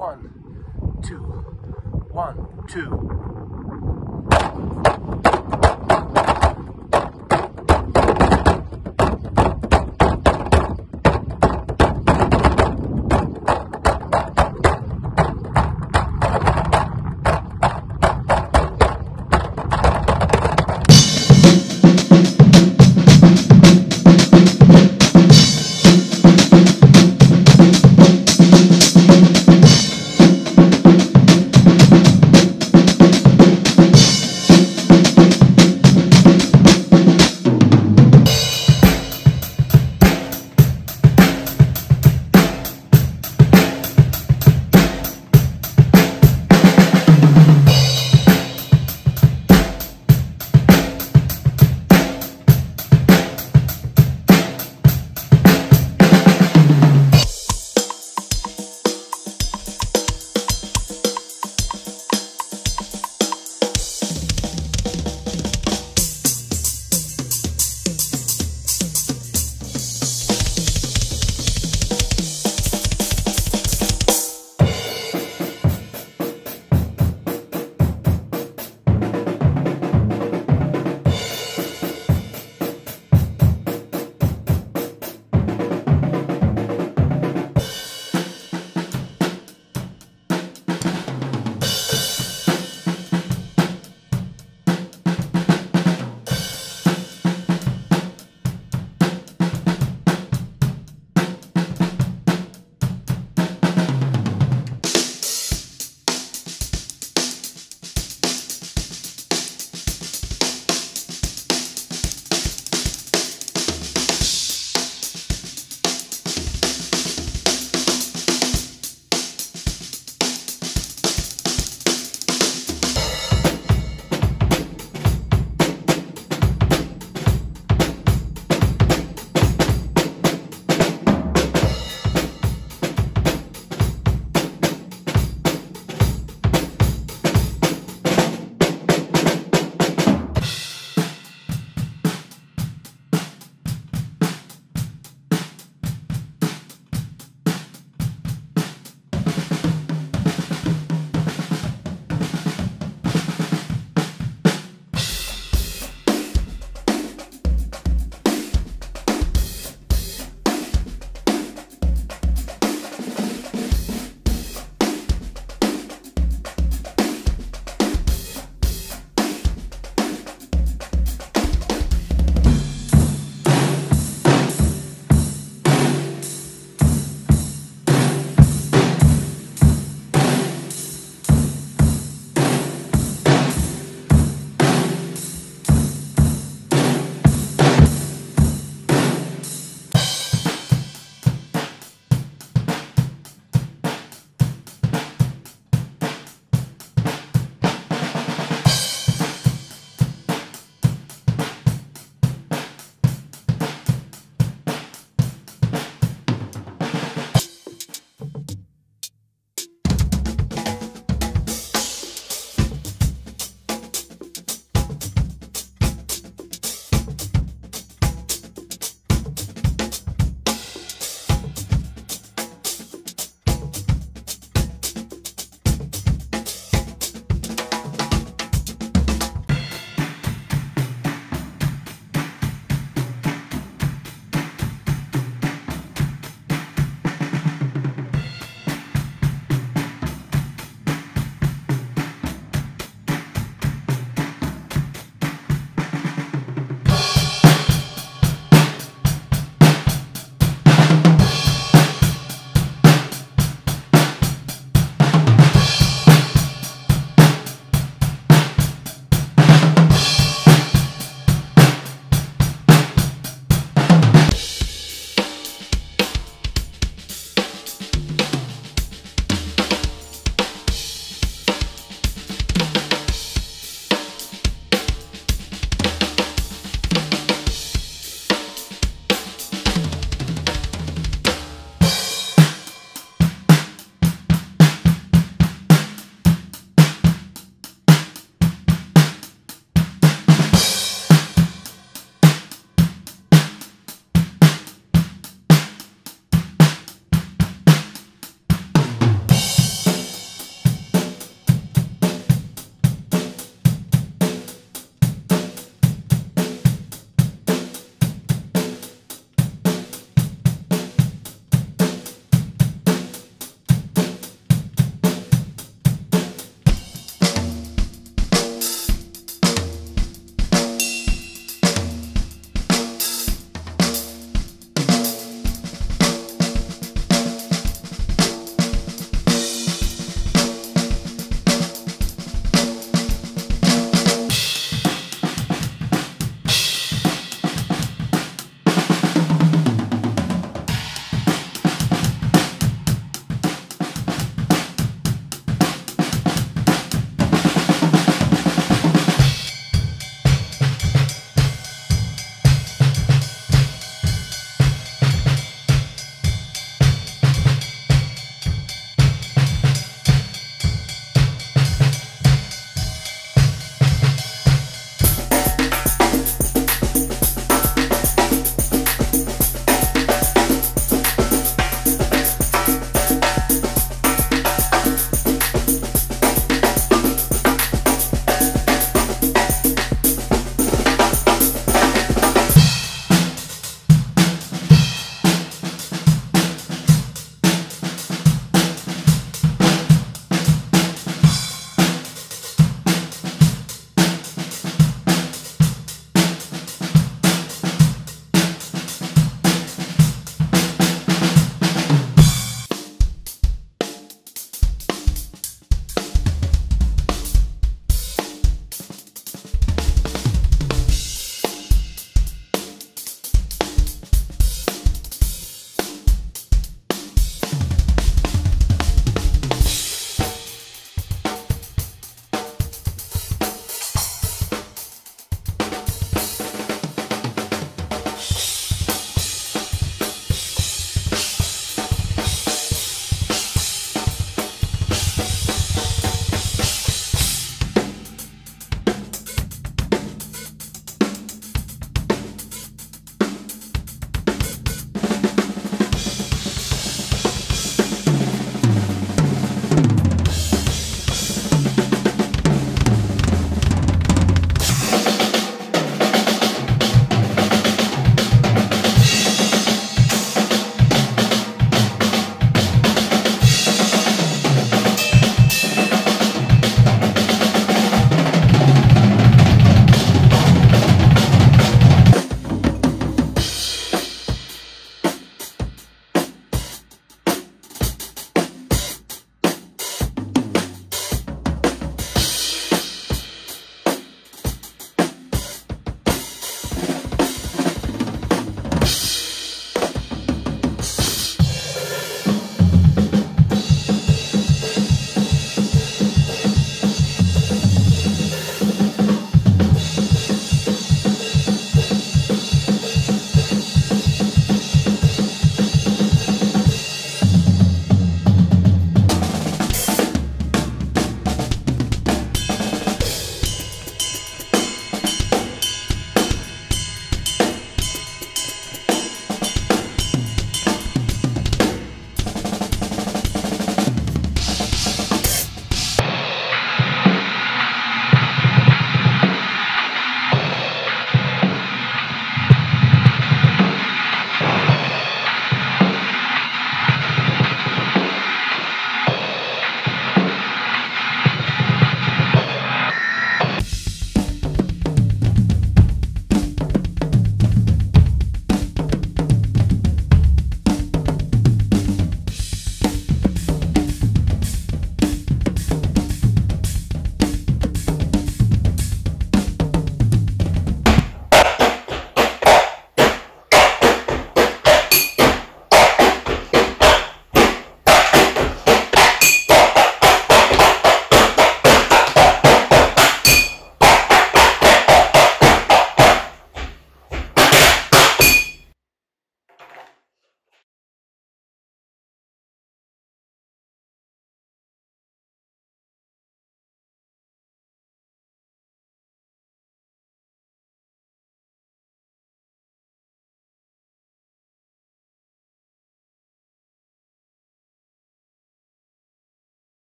One, two, one, two.